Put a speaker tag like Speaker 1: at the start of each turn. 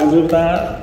Speaker 1: resultado